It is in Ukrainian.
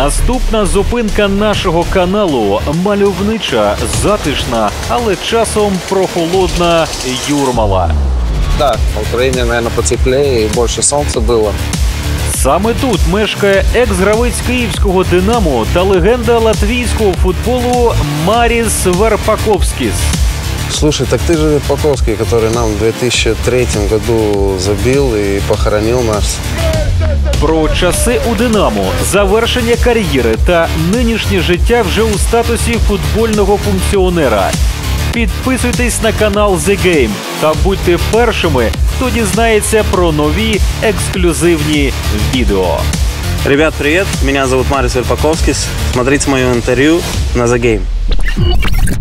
Наступна зупинка нашого каналу мальовнича, затишна, але часом прохолодна Юрмала. Да, в Украине, наверное, потеплее и больше солнца было. Саме тут мешкає екс-гравець київського Динамо та легенда латвійського футболу Маріс Верпаковськіс. Слушай, так ты же Паковский, который нам в 2003 году забил и похоронил нас. Про часи у Динамо, завершення кар'єри та нинішнє життя вже у статусі футбольного функціонера. Підписуйтесь на канал The Game та будьте першими, хто дізнається про нові ексклюзивні відео. Ребят, привет! Меня зовут Марис Верпаковскис. Смотрите мое интервью на The Game.